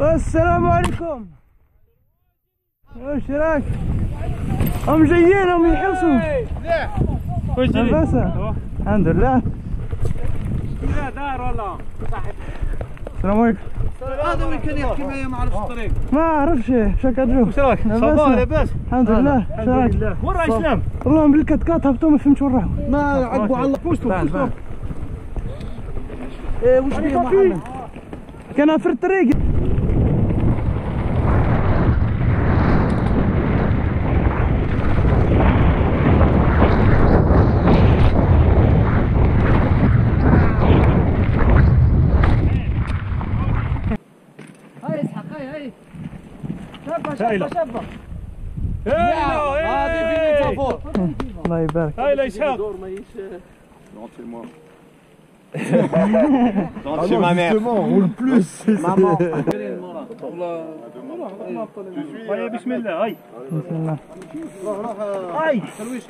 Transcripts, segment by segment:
السلام عليكم. واش راك هم جايين هم يحوسوا واش؟ لاباس الحمد لله. لا دار والله السلام عليكم. هذا وين كان يحكي معايا ما عرفش الطريق ما عرفش شاك ادرو واش راك؟ صافا لاباس؟ الحمد لله. الحمد لله. وين راه اسلام؟ والله من هبطوا ما فهمتش وين راحوا ما عقبوا على بوستو بوستو إيه وش بيه كان في الطريق. هايله هايله هايله الله يبارك هايله اسحاق chez ma mère. Justement, roule plus. Maman. Allez,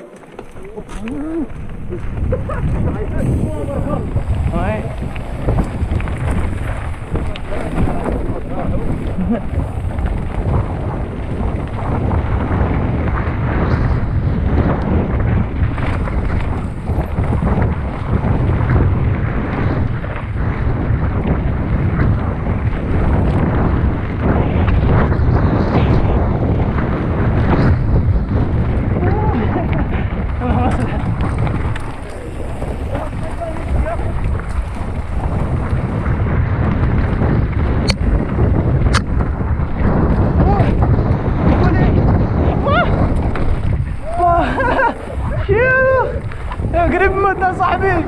big.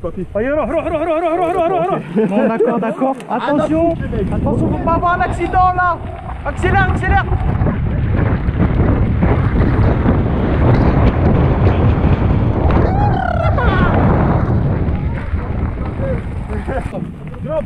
Papy. Bon, d'accord, d'accord. Attention, attention pour pas avoir un accident là. Accélère, accélère. Drop.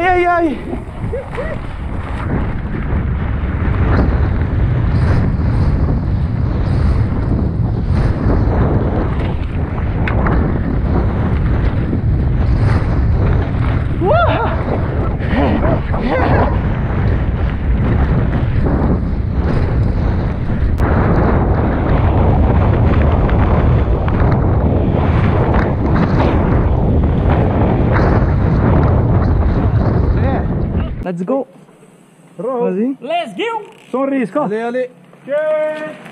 ai, ai, ai. Let's go. Rojo. Vas-y. Let's go. Son Scott. Allez, allez.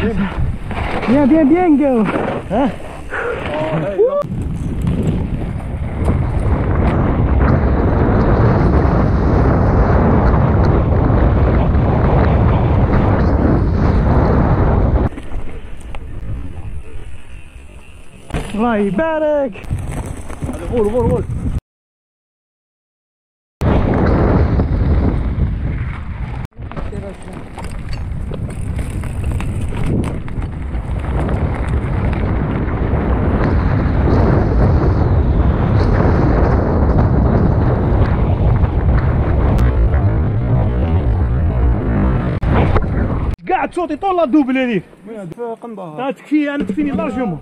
Bien, bien, bien, go. Huh? Right, Fly back! Vur, vur! قاعد صوتي طول لا دوبل هذيك في قنبه تكفي أنا تكفيني لارجومون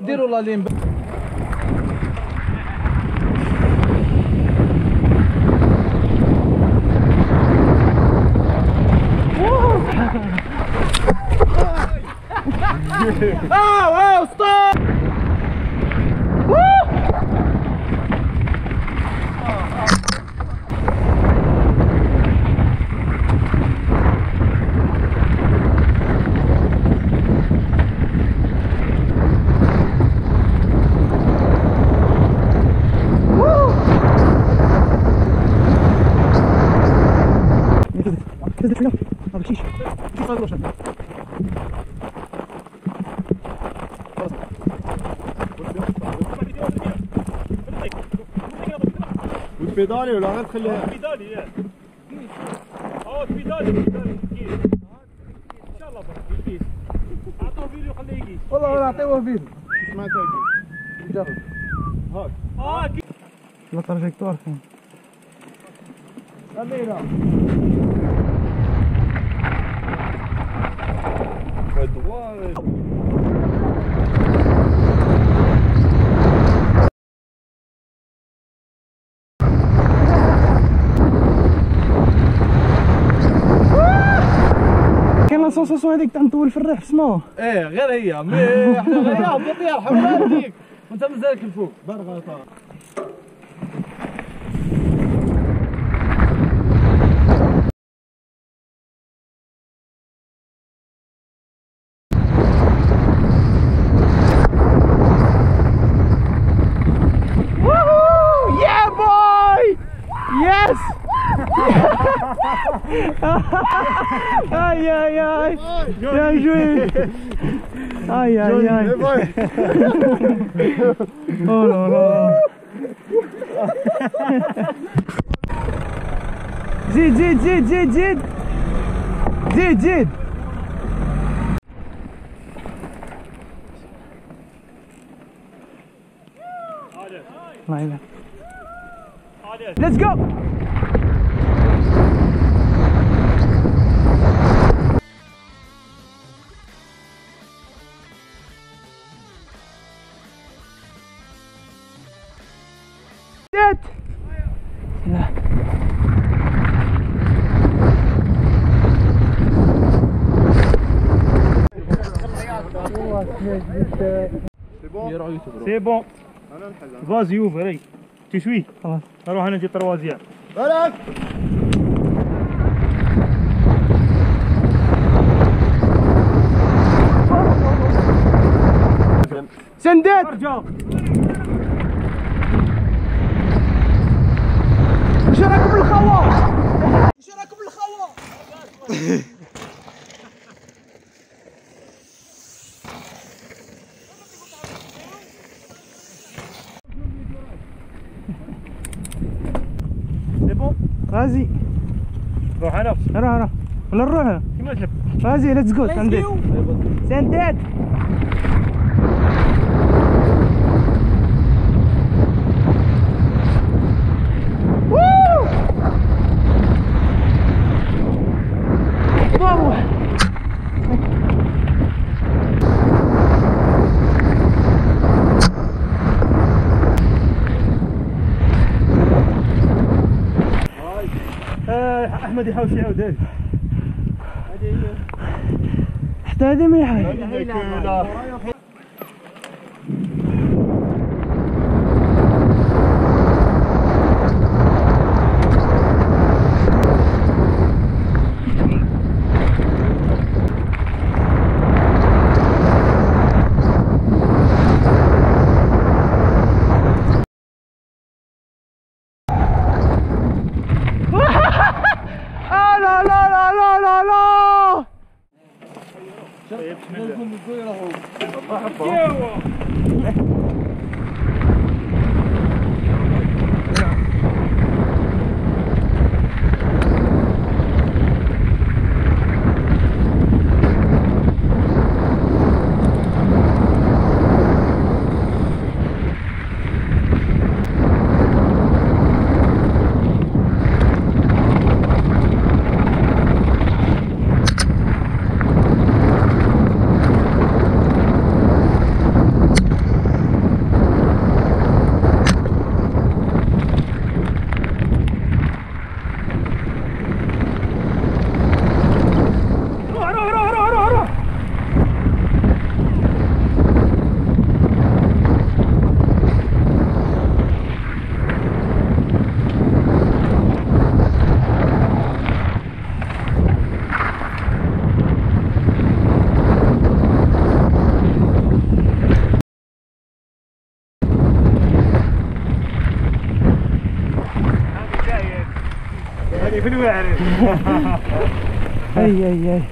ديروا لا لين. واو وتبيدالي ولا غير تخليها بيدالي يا آه بيدالي بيدالي كيس. ان شاء الله برك يقيس اعطوه فيديو خليه يقيس والله نعطيوه فيديو ما تلقي جرب آه كيس. لا تراجيكتوار فين كاين لا سونساسيون هذيك تاع نطول في الريح في سمو إيه غير هي. مي إحنا غير يا الحمراء هذيك وأنت مازالك الفوق Woohoo! Aïe aïe aïe Bien joué Aïe aïe aïe Oh là là Zid zid zid zid zid Zid zid Let's go! سي بون فازي اوفر اي تشوي خلاص. نروح أنا نجي طروازيان بالك سندت ارجع وش راكم بالخوا؟ وش راكم بالخوا؟ c'est bon vas-y روح أنا روح روح ولا نروح كيما تحب vas-y let's go Woo! Wow! آه، أحمد يحاول يعاود هذه حتى هذه 你这么醉了。我怎我。verir. ay ay ay.